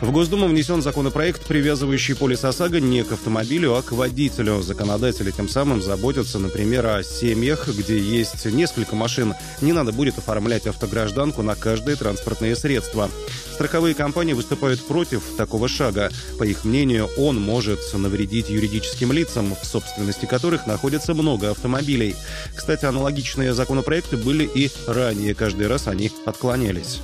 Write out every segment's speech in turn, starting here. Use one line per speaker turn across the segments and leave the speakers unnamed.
В Госдуму внесен законопроект, привязывающий полис ОСАГО не к автомобилю, а к водителю. Законодатели тем самым заботятся, например, о семьях, где есть несколько машин. Не надо будет оформлять автогражданку на каждое транспортное средство. Страховые компании выступают против такого шага. По их мнению, он может навредить юридическим лицам, в собственности которых находится много автомобилей. Кстати, аналогичные законопроекты были и ранее. Каждый раз они отклонялись.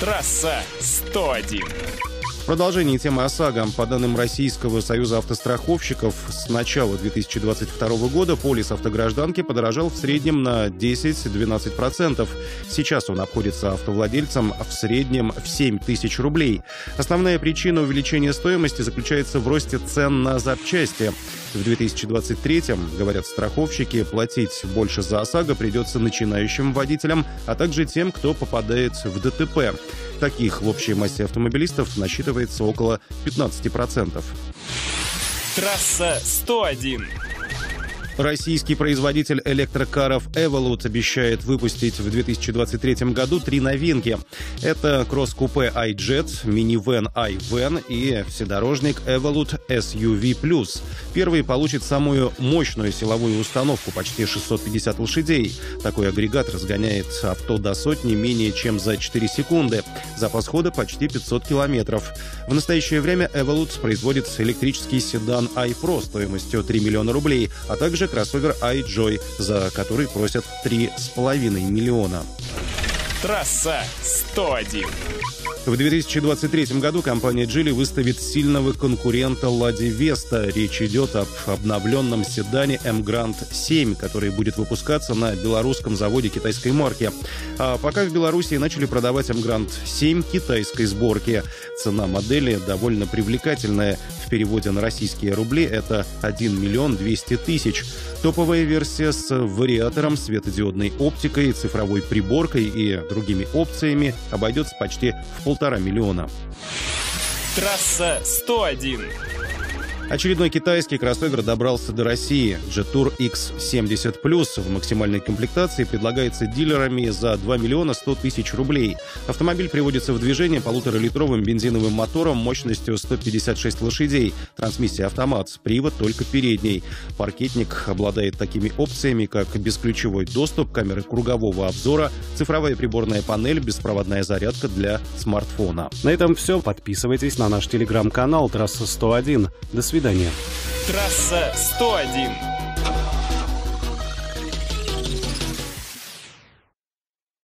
Трасса 101.
Продолжение темы ОСАГО. По данным Российского союза автостраховщиков, с начала 2022 года полис автогражданки подорожал в среднем на 10-12%. Сейчас он обходится автовладельцам в среднем в 7 тысяч рублей. Основная причина увеличения стоимости заключается в росте цен на запчасти. В 2023-м, говорят страховщики, платить больше за ОСАГО придется начинающим водителям, а также тем, кто попадает в ДТП. Таких в общей массе автомобилистов насчитывается около 15%.
Трасса 101.
Российский производитель электрокаров Evolut обещает выпустить в 2023 году три новинки. Это кросс-купе iJet, минивэн iVan и вседорожник Evolut SUV+. Первый получит самую мощную силовую установку, почти 650 лошадей. Такой агрегат разгоняет авто до сотни менее чем за 4 секунды. Запас хода почти 500 километров. В настоящее время Evolut производит электрический седан iPro стоимостью 3 миллиона рублей, а также кроссовер iJoy, за который просят 3,5 миллиона.
Трасса 101.
В 2023 году компания Geely выставит сильного конкурента Лади Веста. Речь идет об обновленном седане M-Grand 7, который будет выпускаться на белорусском заводе китайской марки. А пока в Беларуси начали продавать M-Grand 7 китайской сборки. Цена модели довольно привлекательная. Переводе на российские рубли это 1 миллион 200 тысяч. Топовая версия с вариатором, светодиодной оптикой, цифровой приборкой и другими опциями обойдется почти в полтора миллиона.
Трасса 101.
Очередной китайский кроссовер добрался до России. Jetour X70 Plus в максимальной комплектации предлагается дилерами за 2 миллиона 100 тысяч рублей. Автомобиль приводится в движение полуторалитровым бензиновым мотором мощностью 156 лошадей. Трансмиссия автомат, привод только передний. Паркетник обладает такими опциями, как бесключевой доступ, камеры кругового обзора, цифровая приборная панель, беспроводная зарядка для смартфона.
На этом все. Подписывайтесь на наш телеграм-канал «Трасса 101». До свидания.
Трасса 101.